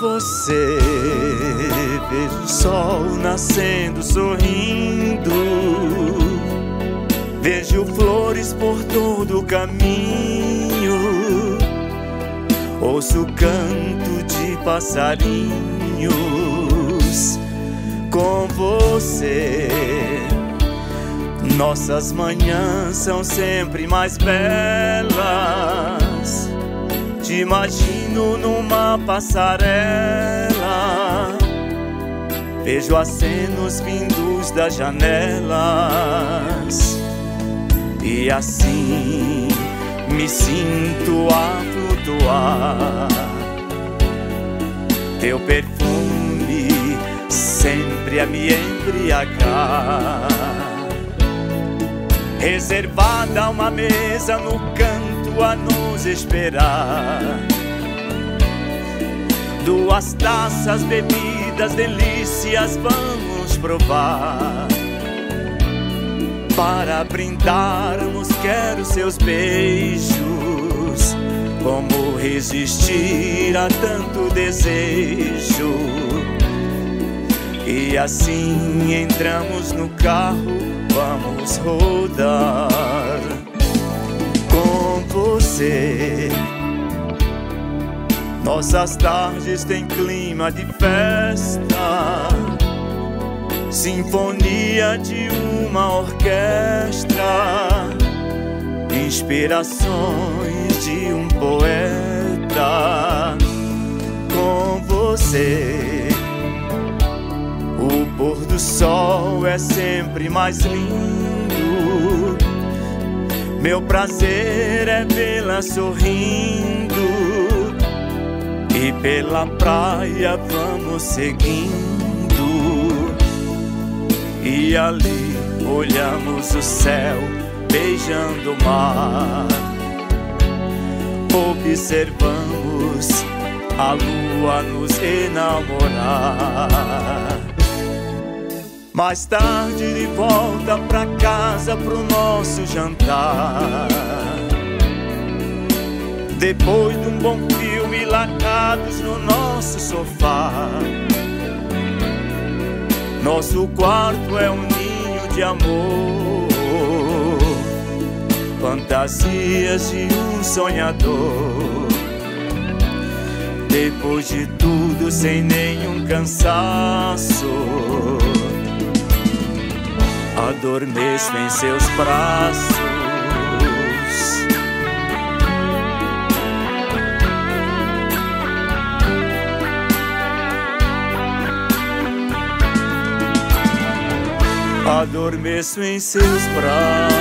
você vejo o sol nascendo, sorrindo. Vejo flores por todo o caminho. Ouço o canto de passarinhos com você. Nossas manhãs são sempre mais belas. Te imagino numa passarela. Vejo acenos vindos das janelas. E assim me sinto a flutuar. Teu perfume sempre a me embriagar. Reservada uma mesa no canto a nos esperar. Duas taças bebidas, delícias vamos provar. Para brindarmos, quero seus beijos. Como resistir a tanto desejo? E assim entramos no carro, vamos rodar você. Nossas tardes têm clima de festa, sinfonia de uma orquestra, inspirações de um poeta. Com você, o pôr do sol é sempre mais lindo. Meu prazer é vê-la sorrindo. E pela praia vamos seguindo. E ali olhamos o céu, beijando o mar. Observamos a lua nos enamorar. Mais tarde de volta pra casa pro nosso jantar. Depois de um bom filme lacrados no nosso sofá. Nosso quarto é um ninho de amor. Fantasias de um sonhador. Depois de tudo, sem nenhum cansaço. Adormeço em seus braços. Adormeço em seus braços.